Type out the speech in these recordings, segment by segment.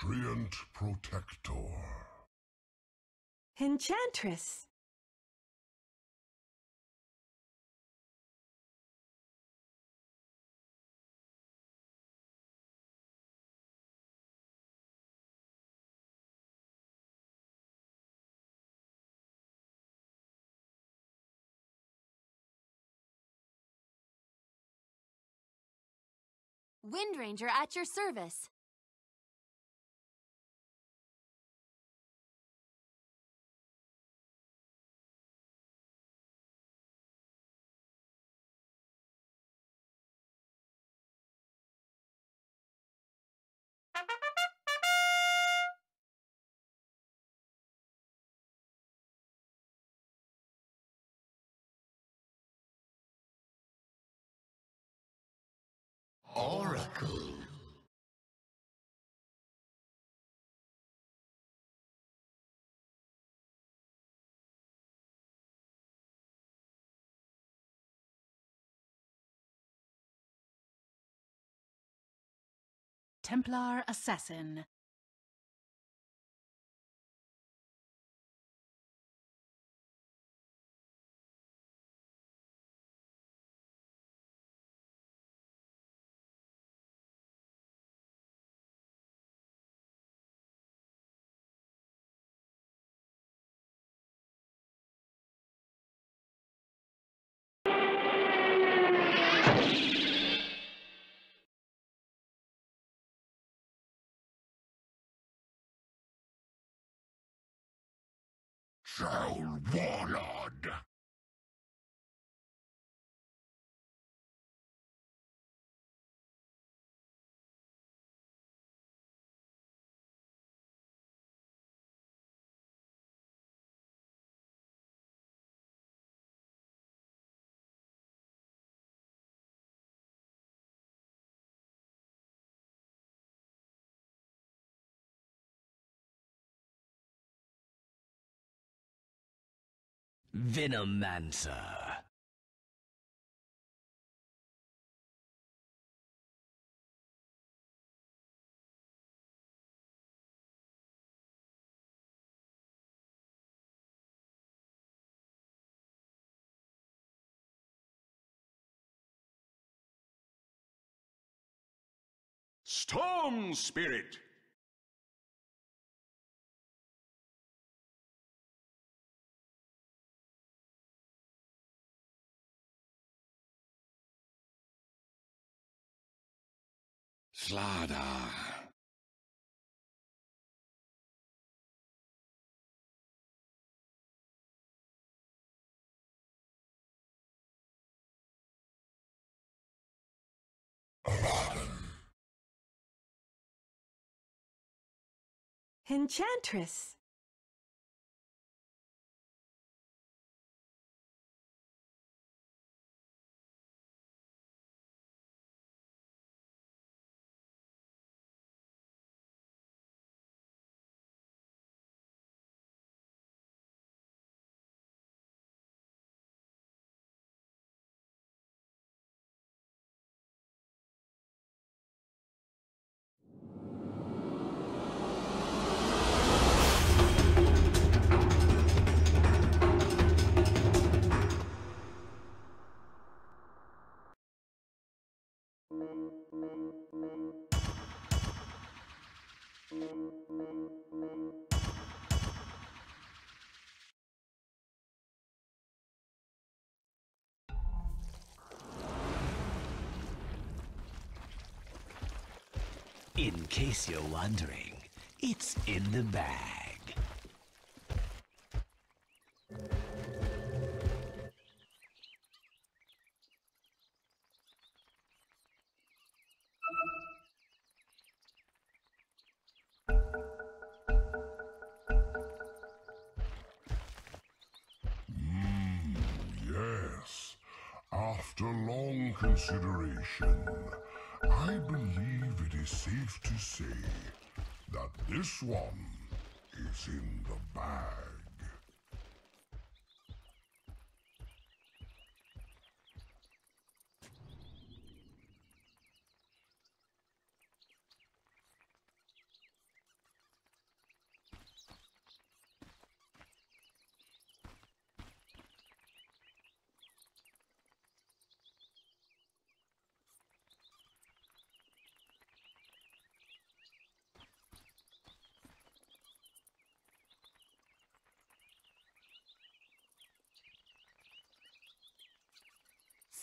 Treant Protector. Enchantress. Wind Ranger at your service. Oracle. Templar Assassin. Troll Warlord. Venomancer. Storm Spirit! Slardar. Enchantress. In case you're wondering, it's in the bag.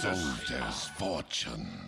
Soldiers' fortune.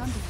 is under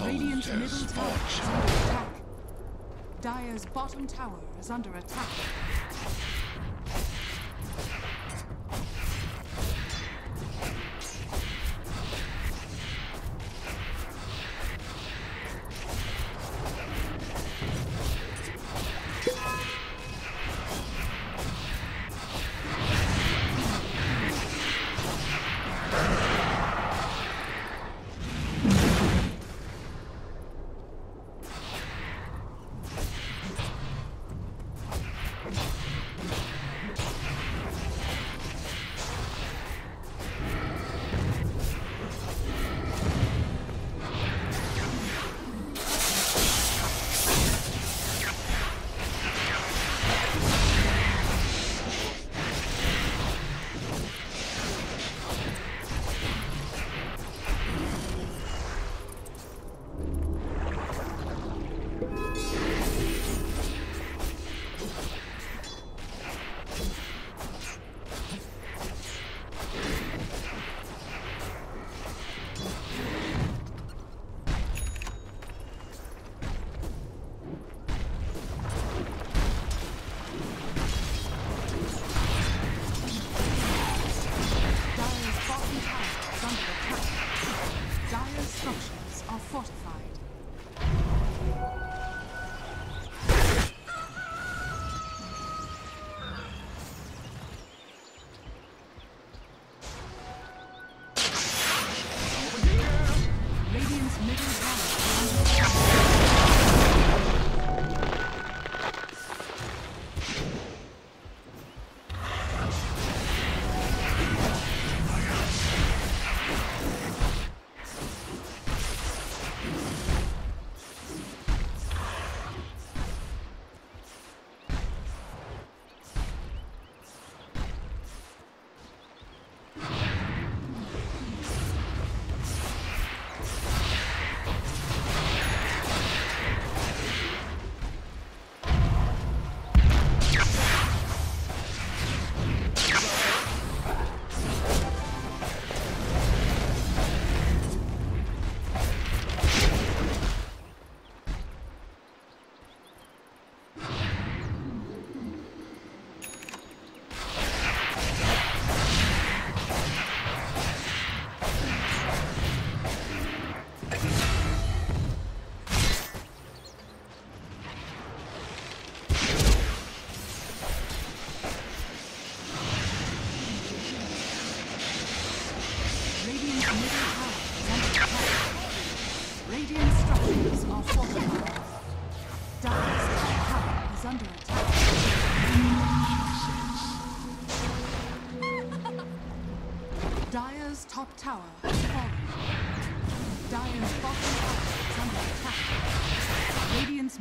Radiant's middle tower is under attack. Dire's bottom tower is under attack.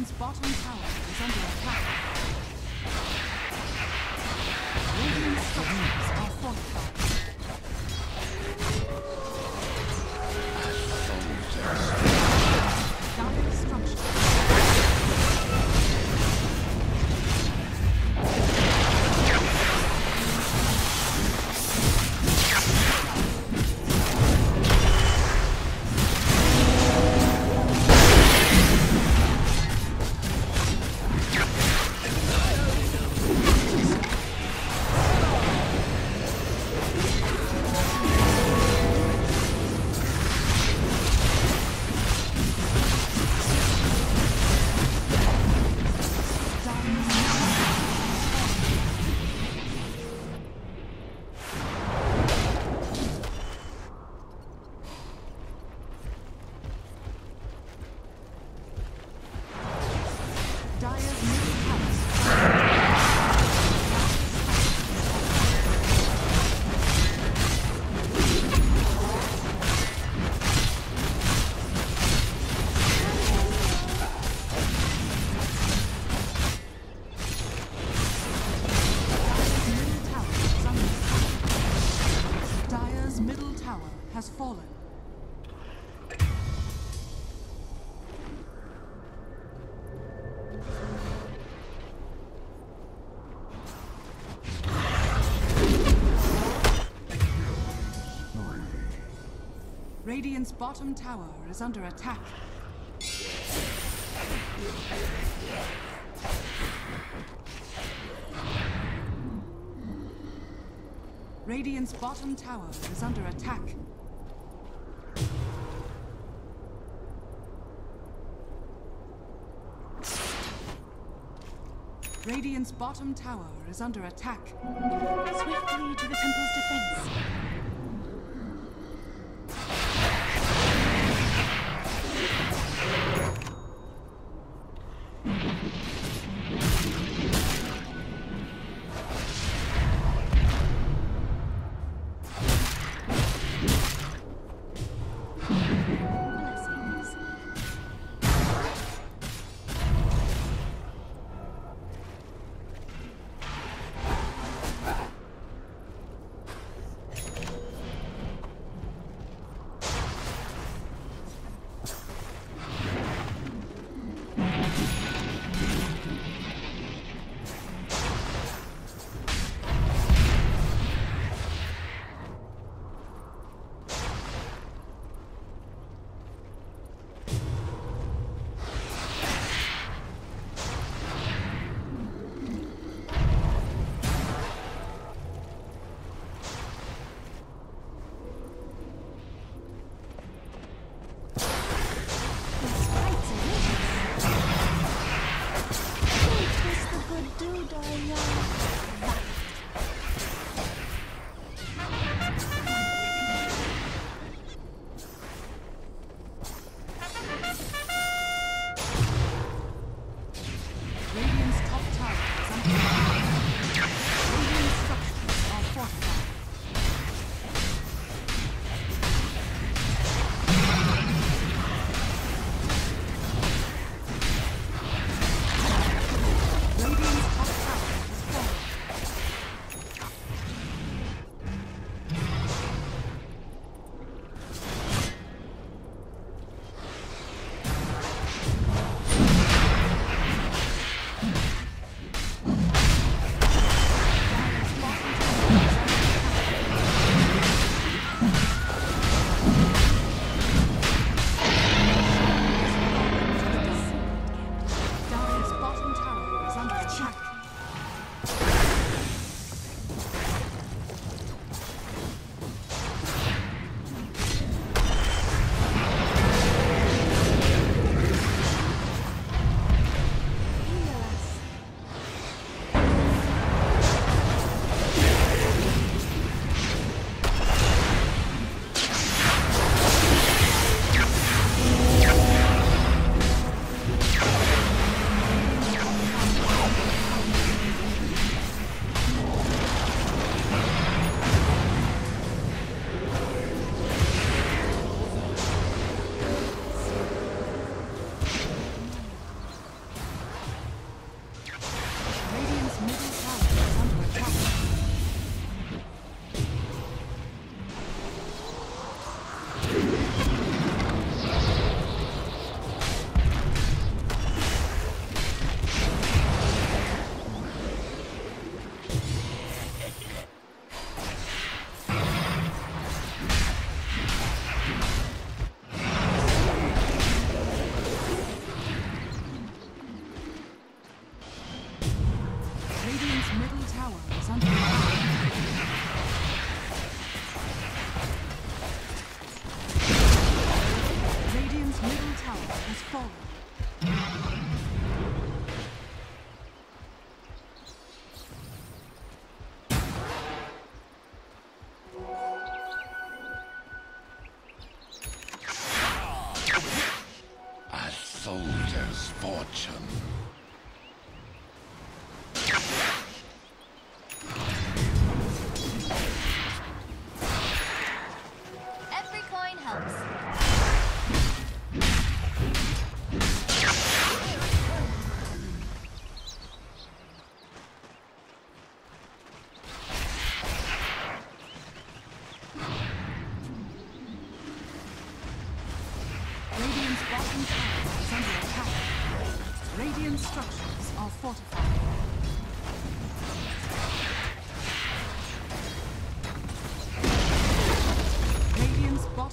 Radiant's bottom tower is under attack. Radiant's bottom tower is under attack. Radiant's bottom tower is under attack. Radiant's bottom tower is under attack. Swiftly to the temple's defense.